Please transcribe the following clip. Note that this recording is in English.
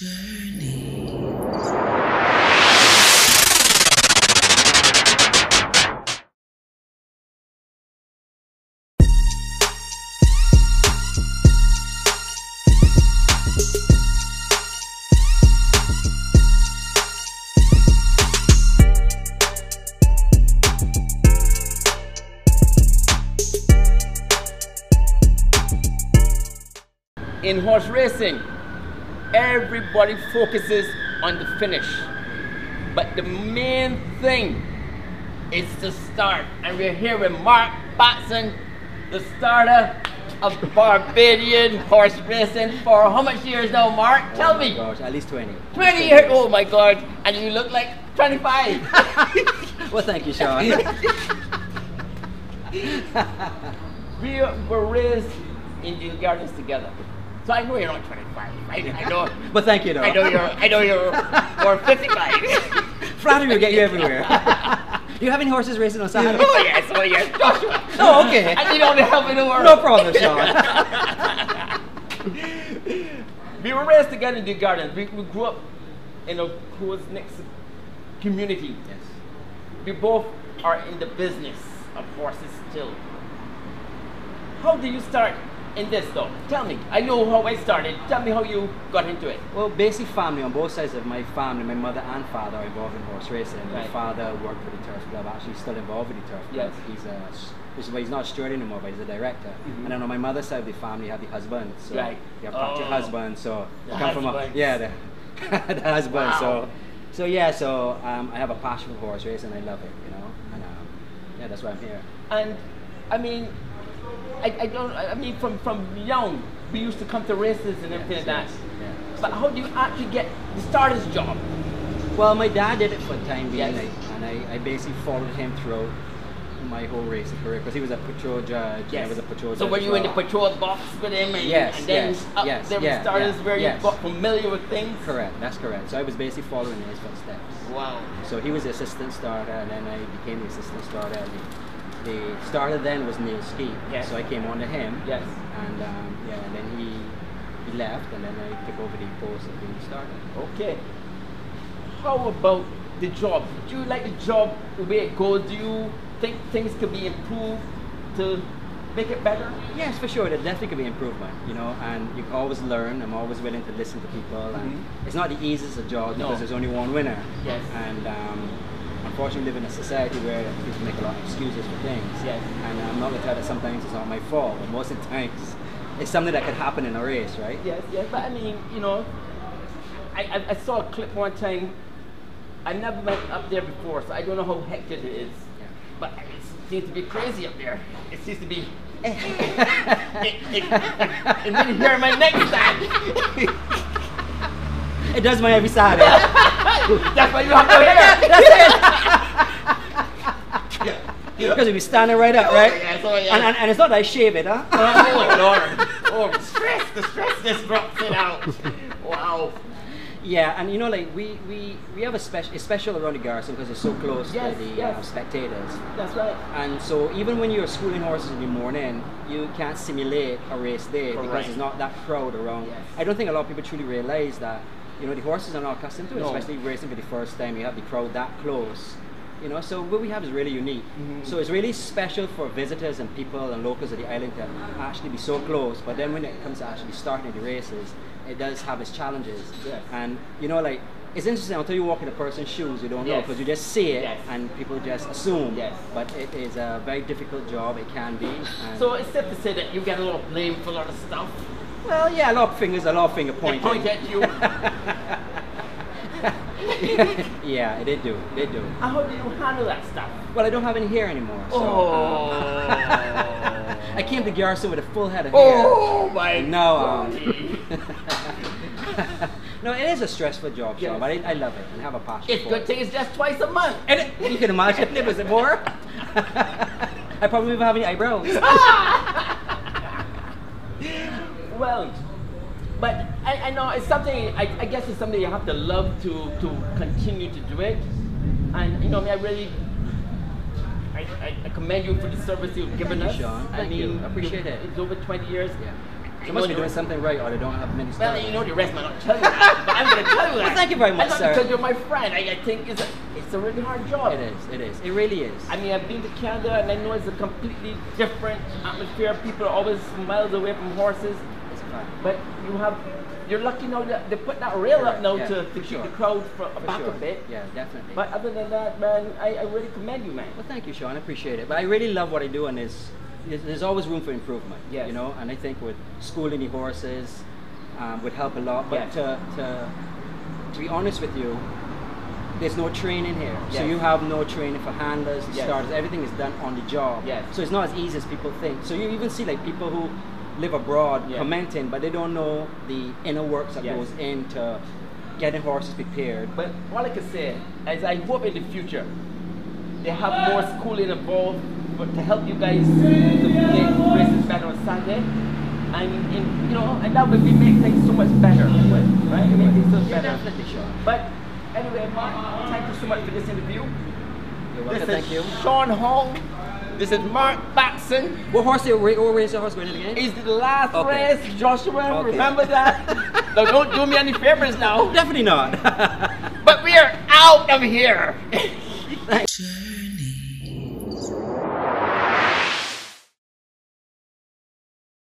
In horse racing, everybody focuses on the finish. But the main thing is to start. And we're here with Mark Batson, the starter of Barbadian horse racing for how much years now, Mark? Oh Tell Oh my me. Gosh, at least 20. 20 years. Oh my God. And you look like 25. Well, thank you, Sean. we were raised in the gardens together. So I know you're not 25. I, I know. but thank you, though. I know you're. I know you're. Or 55. Flattery will get you everywhere. Do you have any horses racing on Saturday? oh yes. Oh yes. Joshua. Oh, okay. I need all the help in the world. No problem, Sean. we were raised together in the garden. We, we grew up in a close next community. Yes. We both are in the business of horses still. How did you start in this though? Tell me. I know how I started. Tell me how you got into it. Well, basic family on both sides of my family, my mother and father are involved in horse racing. My father worked for the Turf Club, actually still involved with the Turf Club. Yes. He's a, why he's not a steward anymore, but he's a director. Mhm. And then on my mother's side of the family, you have the husband. So Right. you have Oh. husband. So The come from a yeah, the, the husband. Wow. So so yeah, so um, I have a passion for horse racing. I love it, you know, and um, yeah, that's why I'm here. And I mean, I, I don't. I mean, from from young, we used to come to races and everything like that. Yes, yes. But how do you actually get the starter's job? Well, my dad did it for the time being, Yes. I- and I, I basically followed him throughout my whole racing career because he was a patrol judge. and I was a patrol So judge. were as you in the patrol box with him? And, Yes, and then yes, up yes, there yeah, starters yeah, where yes. you got familiar with things? Correct, that's correct. So I was basically following in his footsteps. Wow. So he was the assistant starter, and then I became the assistant starter. The, starter then was Neil Ski. Yes. So I came on to him. Yes. And um, yeah, and then he he left, and then I took over the post of being the starter. Okay. How about the job? Do you like the job the way it goes? Do you think things could be improved to make it better? Yes, for sure. There definitely could be improvement, you know, and you can always learn. I'm always willing to listen to people, and Mhm. it's not the easiest of jobs No. because there's only one winner. Yes. And um, unfortunately, live in a society where people make a lot of excuses for things. Yes. And I'm not gonna tell that sometimes it's not my fault, but most of the times it's something that could happen in a race, right? Yes, yes. But I mean, you know, I, I, I saw a clip one time. I never went up there before, so I don't know how hectic it is. Yeah. But it seems to be crazy up there. It seems to be. it, it, it, and then here my neck stand. It does my every Saturday. That's why you have to wear. because we be standing right up, right? yes, oh, yes. And, and, and it's not that I shave it, huh? oh Lord! Oh, the stress, the stress just drops it out. Wow. Yeah, and you know, like we we, we have a special special around the garrison because it's so close Yes, to the yes. uh, spectators. That's right. And so even when you're schooling horses in the morning, you can't simulate a race day because it's not that crowd around. Yes. I don't think a lot of people truly realize that. You know, the horses are not accustomed to it, No. especially racing for the first time. You have the crowd that close. You know, so what we have is really unique. Mhm. So it's really special for visitors and people and locals of the island to actually be so close. But then when it comes to actually starting the races, it does have its challenges. Yes. And you know, like it's interesting until you walk in a person's shoes, you don't know because you just see it Yes. and people just assume. Yes. But it is a very difficult job. It can be. So it's safe to say that you get a lot of blame for a lot of stuff. well, yeah, a lot of fingers, a lot of finger They pointing. point at you. yeah, they do. They do. And how do you handle that stuff? Well, I don't have any hair anymore. So, Oh. um, I came to Garrison with a full head of hair. Oh my No, um, God. no, it is a stressful job, Yes. Sean, but I, I love it and have a passion It's for good it. thing it's just twice a month. And it, you can imagine if it was more. I probably wouldn't have any eyebrows. Well, but I, I know it's something. I, I guess it's something you have to love to to continue to do it. And you know, I, mean, I really. I, I, commend you for the service you've given Thank you, us. Sean. I Thank you. mean, I appreciate it. It's over 20 years. Yeah. They must be doing something right, or they don't have many. Well, you know the rest might not tell you that, but I'm going to tell you that. Well, thank you very much, I sir. Because you're my friend, I, I think it's a, it's a really hard job. It is. It is. It really is. I mean, I've been to Canada and I know it's a completely different atmosphere. People are always miles away from horses. It's. But you have, you're lucky now that they put that rail up now yeah, to, to keep sure. the crowd from, For back sure. a bit. Yeah, definitely. But other than that, man, I, I really commend you, man. Well, thank you, Sean. I appreciate it. But I really love what I do, and there's there's, there's always room for improvement. Yes. You know, and I think with schooling the horses um, would help a lot. But Yes. to, to to be honest with you, there's no training here. So you have no training for handlers, Yes. starters. Everything is done on the job. Yes. So it's not as easy as people think. So you even see like people who live abroad Yeah. commenting, but they don't know the inner works that Yes. goes into getting horses prepared. But all I can say is I hope in the future they have more schooling involved but to help you guys to make races better on Saturday. And, and you know, and that would be make things so much better, right? It make things so much better. But anyway, Mark, thank you so much for this interview. You're welcome. This Thank you. is Sean Hall. This is Mark Batson. What horse? What race your horse going in again? Is the last Okay. race, Joshua. Okay. Remember that? now don't do me any favors now. Definitely not. But we are out of here.